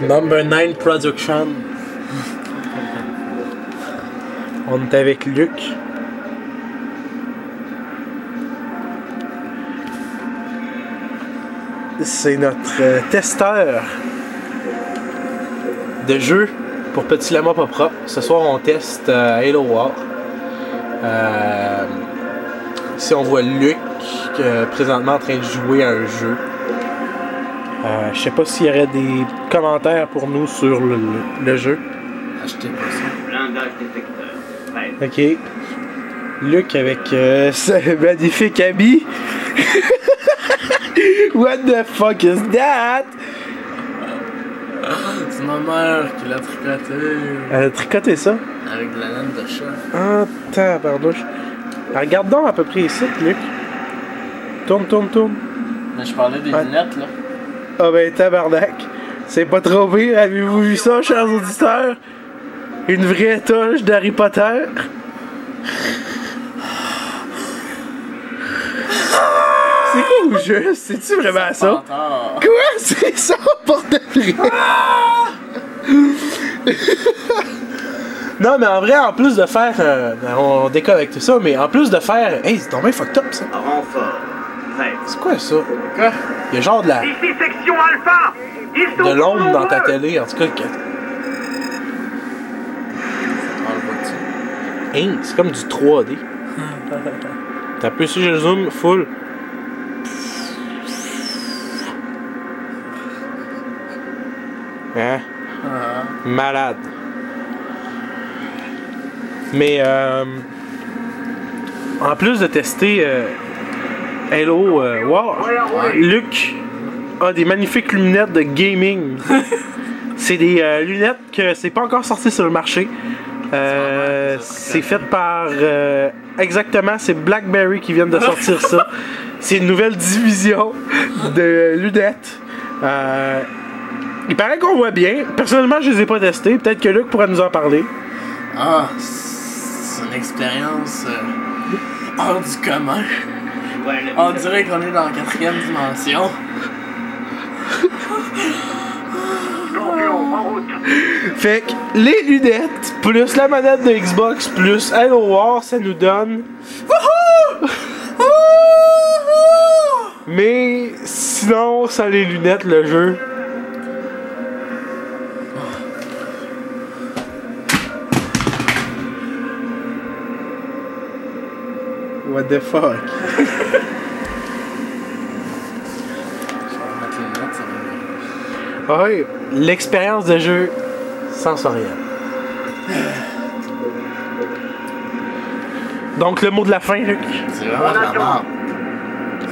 Number 9 Production. On est avec Luc. C'est notre euh, testeur de jeu pour Petit Lama Pas Propre. Ce soir, on teste euh, Halo War. Euh, ici, on voit Luc présentement en train de jouer à un jeu. Euh, je sais pas s'il y aurait des commentaires pour nous sur le, le- le jeu. Achetez pas ça. Ok. Luc avec euh, ce magnifique habit. What the fuck is that? C'est ma mère qui l'a tricoté Elle a tricoté ça? avec de la laine de chat. Ah, tabarnouche. Regarde donc à peu près ici, Luc. Tourne, tourne, tourne. Mais je parlais des Ouais. lunettes là. Ah ben, tabarnak. C'est pas trop pire. Avez-vous vu ça, chers auditeurs? Une vraie toche d'Harry Potter? C'est quoi au jeu? C'est-tu vraiment ça? Quoi? C'est ça pour de vrai? non, mais en vrai, en plus de faire. euh, on décolle avec tout ça, mais en plus de faire. Hey, c'est tombé fucked up ça. Renfort. C'est quoi ça? Quoi? Il y a genre de la. Ici section Alpha. Ils sont de l'ombre dans ta télé, en tout cas. que- voit-tu? Hein, c'est comme du 3D. T'as pu si je zoom full. Hein? Ah. Malade. Mais euh, en plus de tester euh, Hello euh, War, Luc a des magnifiques lunettes de gaming. c'est des euh, lunettes que c'est pas encore sorti sur le marché. Euh, c'est fait par euh, exactement c'est BlackBerry qui viennent de sortir ça. C'est une nouvelle division de lunettes. Euh, il paraît qu'on voit bien. Personnellement, je les ai pas testés. Peut-être que Luc pourra nous en parler. Ah, c'est une expérience euh, hors du commun. On dirait qu'on est dans la quatrième dimension. Fait que les lunettes, plus la manette de Xbox, plus Halo War, ça nous donne. Wouhou! Mais sinon, sans les lunettes, le jeu. What the fuck? Je vais remettre les lunettes, ça va mieux. Oui, l'expérience de jeu sensorielle. Donc le mot de la fin, Luc. C'est vraiment de la merde.